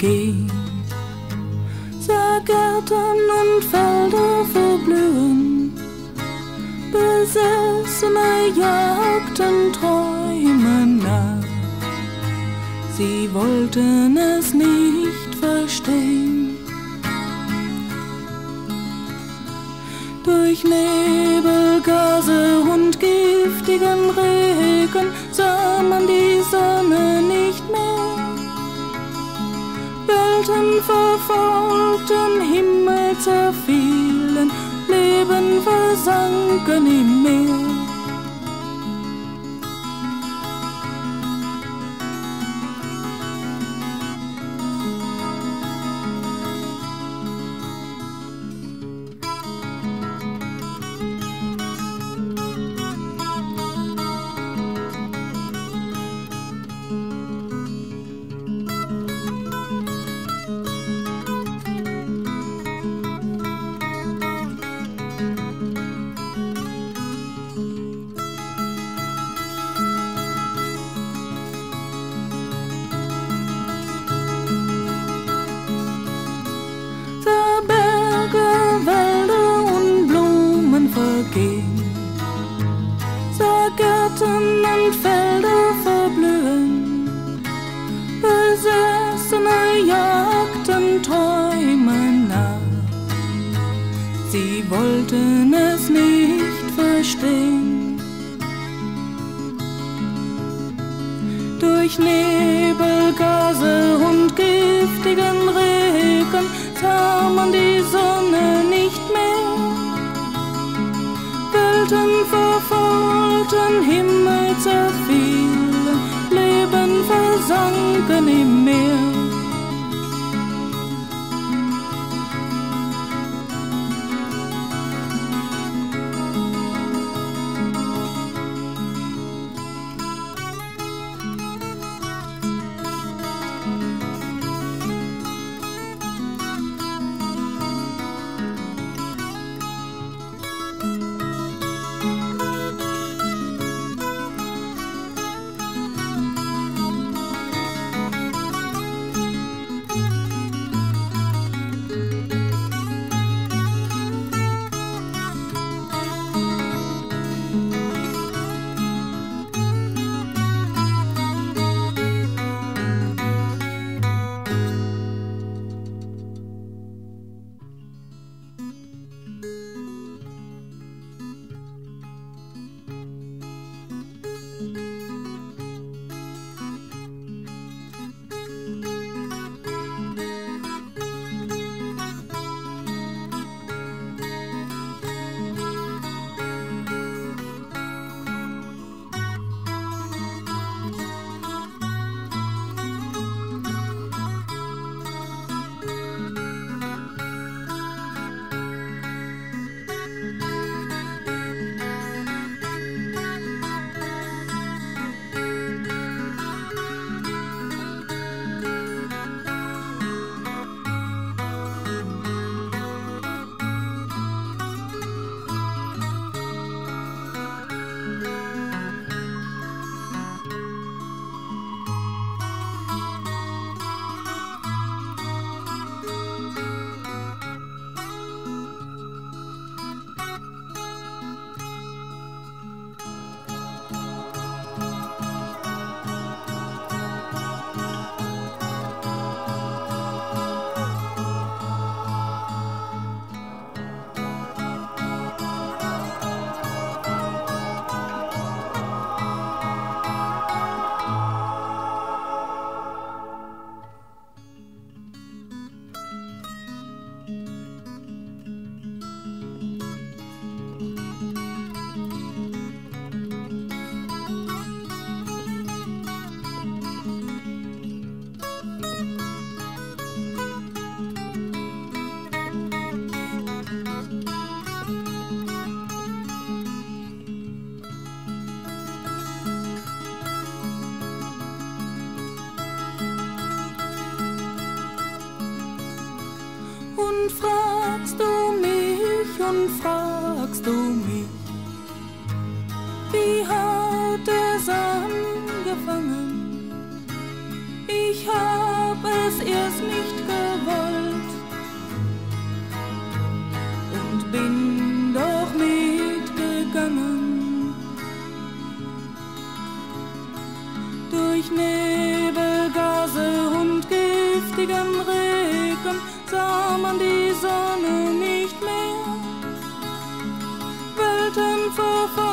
vergehen. Sah Gärten und Felder verblühen, Besessene jagten Träume nach. Sie wollten es nicht verstehen. Durch Nebel, Welten verfolgten, Himmel zerfielen, Leben versanken im Meer. Sah Gärten und Felder verblühen. Besessene jagten Träume nach. Sie wollten es nicht verstehen. Durch Nebel, Gase und giftigen Regen sah man die Sonne verfolgten, Himmel zerfielen, Leben versanken im Meer. Und fragst du mich und fragst du mich, wie hat es angefangen? Ich hab es erst nicht gewollt und bin doch mitgegangen. Durch Nebel, Gase und giftigen Regen sah man die Sonne nicht mehr. Welten verfallten